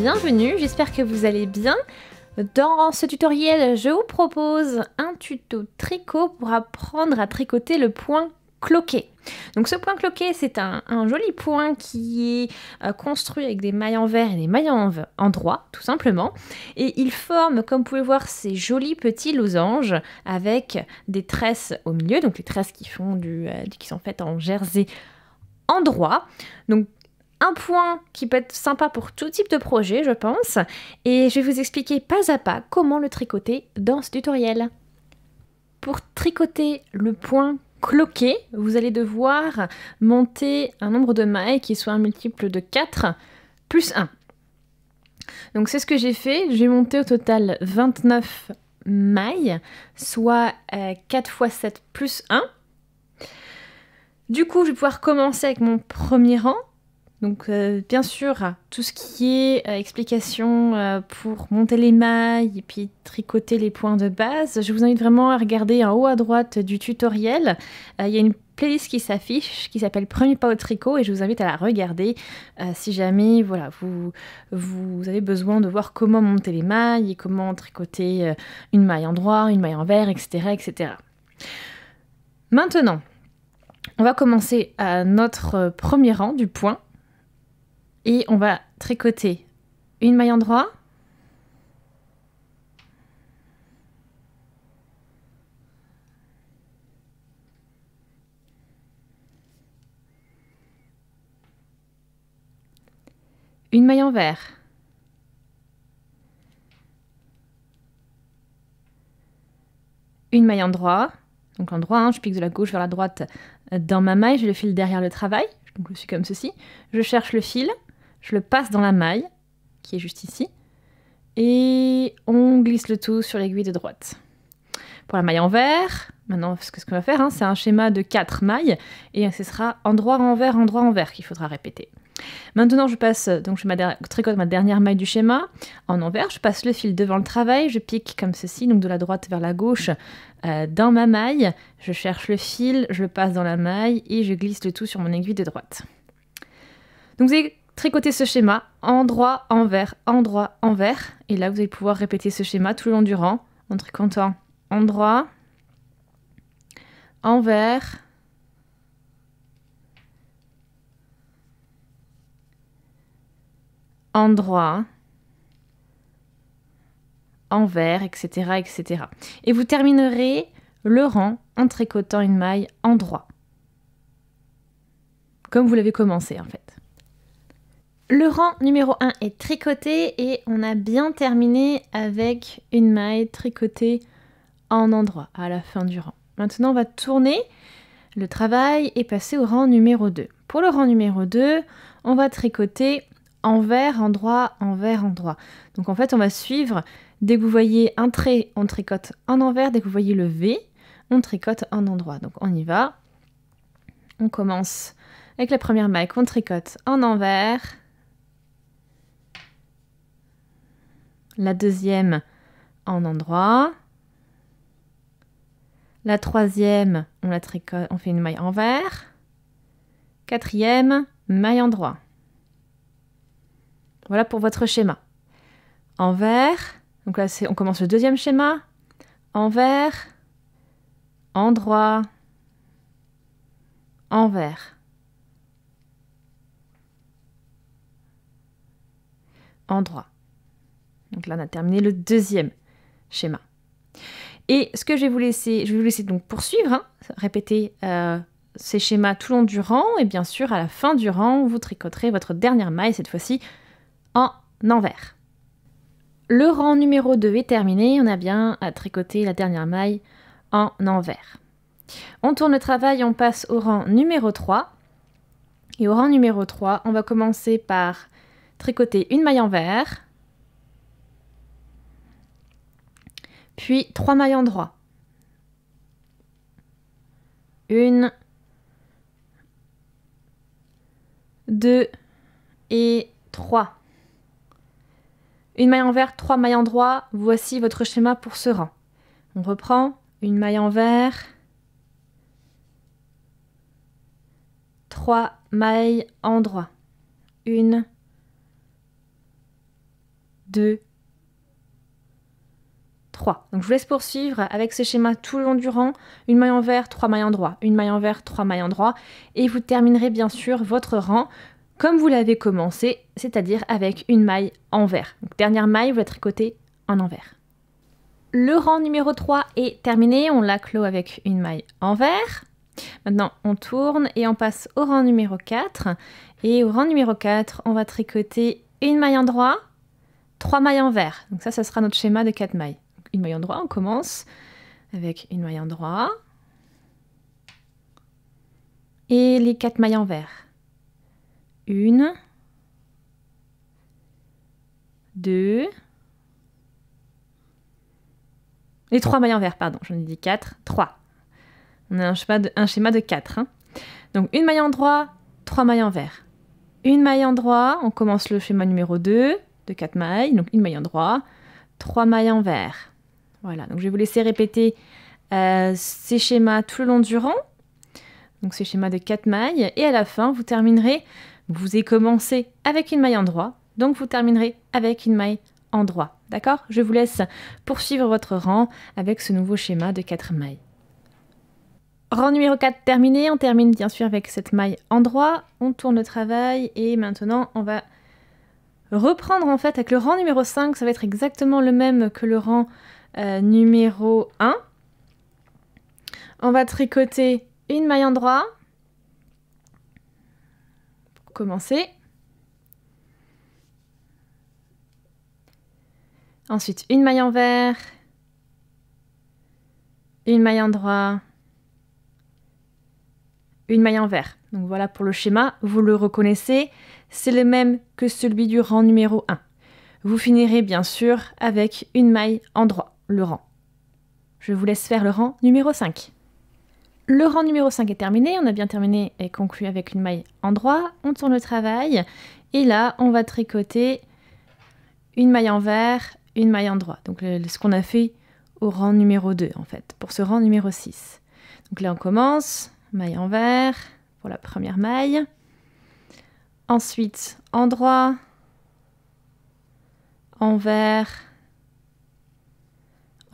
bienvenue, j'espère que vous allez bien. Dans ce tutoriel, je vous propose un tuto tricot pour apprendre à tricoter le point cloqué. Donc ce point cloqué, c'est un, joli point qui est euh, construit avec des mailles en vert et des mailles en, droit, tout simplement. Et il forme, comme vous pouvez voir, ces jolis petits losanges avec des tresses au milieu, donc les tresses qui, euh, sont faites en jersey en droit. Donc un point qui peut être sympa pour tout type de projet, je pense. Et je vais vous expliquer pas à pas comment le tricoter dans ce tutoriel. Pour tricoter le point cloqué, vous allez devoir monter un nombre de mailles qui soit un multiple de 4 plus 1. Donc c'est ce que j'ai fait, j'ai monté au total 29 mailles, soit 4 x 7 plus 1. Du coup, je vais pouvoir commencer avec mon premier rang. Donc euh, bien sûr, tout ce qui est euh, explication euh, pour monter les mailles et puis tricoter les points de base, je vous invite vraiment à regarder en haut à droite du tutoriel. Il y a une playlist qui s'affiche qui s'appelle Premier pas au tricot et je vous invite à la regarder si jamais voilà, vous, vous avez besoin de voir comment monter les mailles et comment tricoter une maille en droit, une maille en vert, etc. etc. Maintenant, on va commencer à notre premier rang du point. Et on va tricoter une maille en droit. Une maille en vert. Une maille en droit. Donc en droit, hein, je pique de la gauche vers la droite dans ma maille, je le file derrière le travail. Donc je suis comme ceci. Je cherche le fil je le passe dans la maille, qui est juste ici, et on glisse le tout sur l'aiguille de droite. Pour la maille en vert, maintenant ce qu'on va faire, hein, c'est un schéma de 4 mailles, et ce sera endroit envers, endroit envers qu'il faudra répéter. Maintenant, je passe, donc je tricote ma dernière maille du schéma en envers, je passe le fil devant le travail, je pique comme ceci, donc de la droite vers la gauche euh, dans ma maille, je cherche le fil, je le passe dans la maille et je glisse le tout sur mon aiguille de droite. Donc vous avez tricoter ce schéma endroit, envers, endroit, envers. Et là, vous allez pouvoir répéter ce schéma tout le long du rang en tricotant endroit, envers, endroit, envers, etc., etc. Et vous terminerez le rang en tricotant une maille endroit. Comme vous l'avez commencé en fait. Le rang numéro 1 est tricoté et on a bien terminé avec une maille tricotée en endroit à la fin du rang. Maintenant, on va tourner le travail et passer au rang numéro 2. Pour le rang numéro 2, on va tricoter envers, endroit, envers, endroit. Donc en fait, on va suivre, dès que vous voyez un trait, on tricote en envers, dès que vous voyez le V, on tricote en endroit. Donc on y va. On commence avec la première maille qu'on tricote en envers, la deuxième en endroit, la troisième, on, la tricote, on fait une maille envers, quatrième, maille en droit. Voilà pour votre schéma. Envers, donc là on commence le deuxième schéma, envers, endroit, envers. Endroit. Donc là, on a terminé le deuxième schéma. Et ce que je vais vous laisser, je vais vous laisser donc poursuivre, hein, répéter euh, ces schémas tout le long du rang, et bien sûr, à la fin du rang, vous tricoterez votre dernière maille, cette fois-ci en envers. Le rang numéro 2 est terminé, on a bien à tricoter la dernière maille en envers. On tourne le travail, on passe au rang numéro 3. Et au rang numéro 3, on va commencer par tricoter une maille envers, Puis trois mailles en droit. Une, deux et trois. Une maille en vert, trois mailles en droit. Voici votre schéma pour ce rang. On reprend une maille en vert, trois mailles en droit. Une, 2, 3. Donc je vous laisse poursuivre avec ce schéma tout le long du rang. Une maille envers, 3 mailles endroit. Une maille envers, 3 mailles endroit. Et vous terminerez bien sûr votre rang comme vous l'avez commencé, c'est-à-dire avec une maille envers. Donc dernière maille, vous la tricotez en envers. Le rang numéro 3 est terminé, on l'a clos avec une maille envers. Maintenant, on tourne et on passe au rang numéro 4. Et au rang numéro 4, on va tricoter une maille endroit, trois mailles envers. Donc ça, ça sera notre schéma de 4 mailles. Une maille endroit, on commence avec une maille endroit et les 4 mailles envers une, deux, les trois mailles envers, pardon, j'en ai dit quatre, trois. On a un schéma de, quatre. Hein. Donc une maille endroit, trois mailles envers. Une maille endroit, on commence le schéma numéro 2 de quatre mailles, donc une maille endroit, trois mailles envers. Voilà, donc je vais vous laisser répéter euh, ces schémas tout le long du rang. Donc ces schémas de quatre mailles, et à la fin, vous terminerez vous avez commencé avec une maille endroit, donc vous terminerez avec une maille endroit. D'accord? Je vous laisse poursuivre votre rang avec ce nouveau schéma de 4 mailles. Rang numéro 4 terminé, on termine bien sûr avec cette maille endroit, on tourne le travail et maintenant on va reprendre en fait avec le rang numéro 5, ça va être exactement le même que le rang euh, numéro 1. On va tricoter une maille endroit, commencer. Ensuite, une maille envers, une maille endroit, une maille envers. Donc voilà pour le schéma, vous le reconnaissez, c'est le même que celui du rang numéro 1. Vous finirez bien sûr avec une maille endroit, le rang. Je vous laisse faire le rang numéro 5. Le rang numéro 5 est terminé, on a bien terminé et conclu avec une maille endroit, on tourne le travail et là on va tricoter une maille envers, une maille endroit. Donc ce qu'on a fait au rang numéro 2 en fait, pour ce rang numéro 6. Donc là on commence, maille envers pour la première maille. Ensuite endroit, envers,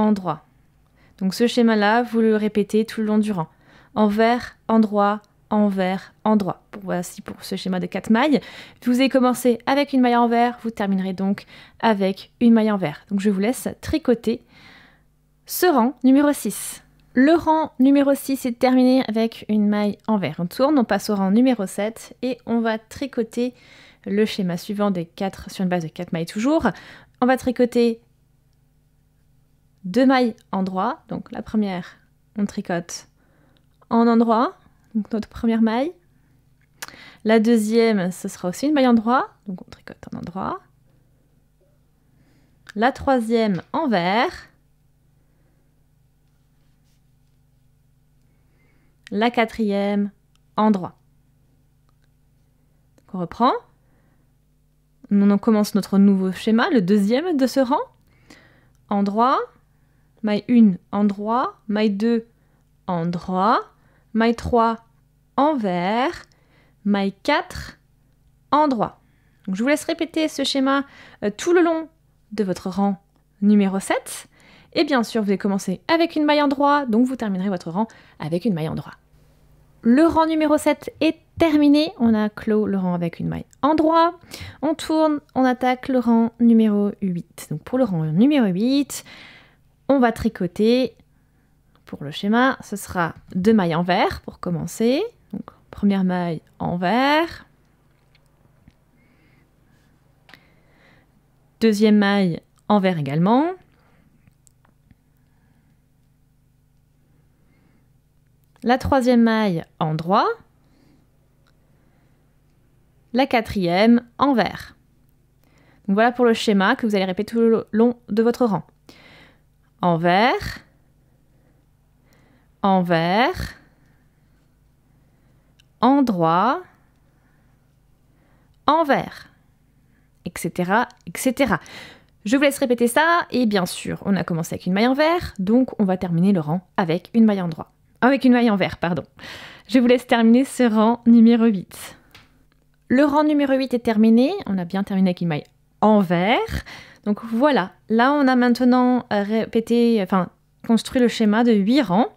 endroit. Donc ce schéma-là, vous le répétez tout le long du rang envers, endroit, envers, endroit. voici pour ce schéma de 4 mailles. Vous avez commencé avec une maille envers, vous terminerez donc avec une maille envers. Donc je vous laisse tricoter ce rang numéro 6. Le rang numéro 6 est terminé avec une maille envers. On tourne, on passe au rang numéro 7 et on va tricoter le schéma suivant des 4 sur une base de 4 mailles toujours. On va tricoter deux mailles endroit. Donc la première, on tricote en endroit, donc notre première maille. La deuxième, ce sera aussi une maille endroit, donc on tricote en endroit. La troisième envers. La quatrième endroit. Donc on reprend. On commence notre nouveau schéma, le deuxième de ce rang. Endroit, maille 1, endroit, maille 2, endroit, maille 3 envers, maille 4 endroit. Donc, je vous laisse répéter ce schéma euh, tout le long de votre rang numéro 7. Et bien sûr, vous allez commencer avec une maille endroit, donc vous terminerez votre rang avec une maille endroit. Le rang numéro 7 est terminé. On a clos le rang avec une maille endroit. On tourne, on attaque le rang numéro 8. Donc pour le rang numéro 8, on va tricoter pour le schéma, ce sera deux mailles envers pour commencer. Donc, première maille envers. Deuxième maille envers également. La troisième maille en droit. La quatrième envers. Donc voilà pour le schéma que vous allez répéter tout le long de votre rang. Envers, envers, endroit, envers, etc., etc. Je vous laisse répéter ça, et bien sûr, on a commencé avec une maille envers, donc on va terminer le rang avec une maille endroit. Avec une maille envers, pardon. Je vous laisse terminer ce rang numéro 8. Le rang numéro 8 est terminé, on a bien terminé avec une maille envers. Donc voilà, là on a maintenant répété, enfin construit le schéma de 8 rangs.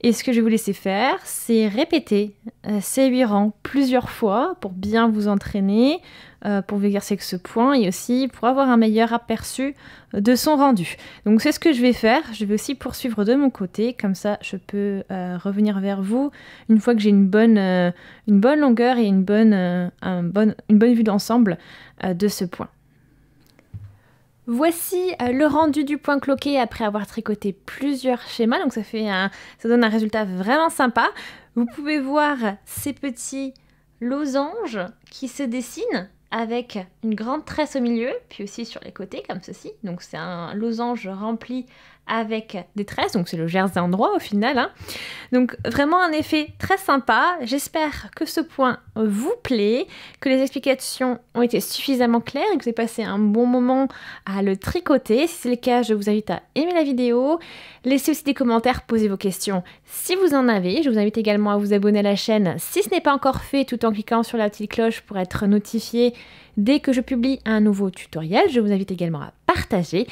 Et ce que je vais vous laisser faire, c'est répéter euh, ces 8 rangs plusieurs fois pour bien vous entraîner, euh, pour vous exercer que ce point et aussi pour avoir un meilleur aperçu de son rendu. Donc c'est ce que je vais faire. Je vais aussi poursuivre de mon côté, comme ça je peux euh, revenir vers vous une fois que j'ai une bonne, une bonne longueur et une bonne, un bon, une bonne vue d'ensemble de ce point. Voici euh, le rendu du point cloqué après avoir tricoté plusieurs schémas, donc ça, fait un, ça donne un résultat vraiment sympa. Vous pouvez voir ces petits losanges qui se dessinent avec une grande tresse au milieu, puis aussi sur les côtés comme ceci. Donc c'est un losange rempli avec des tresses, donc c'est le jersey endroit au final. Hein. Donc vraiment un effet très sympa. J'espère que ce point vous plaît, que les explications ont été suffisamment claires et que vous avez passé un bon moment à le tricoter. Si c'est le cas, je vous invite à aimer la vidéo, laissez aussi des commentaires, posez vos questions si vous en avez. Je vous invite également à vous abonner à la chaîne si ce n'est pas encore fait tout en cliquant sur la petite cloche pour être notifié dès que je publie un nouveau tutoriel. Je vous invite également à partager.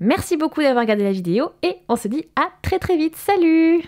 Merci beaucoup d'avoir regardé la vidéo et on se dit à très très vite. Salut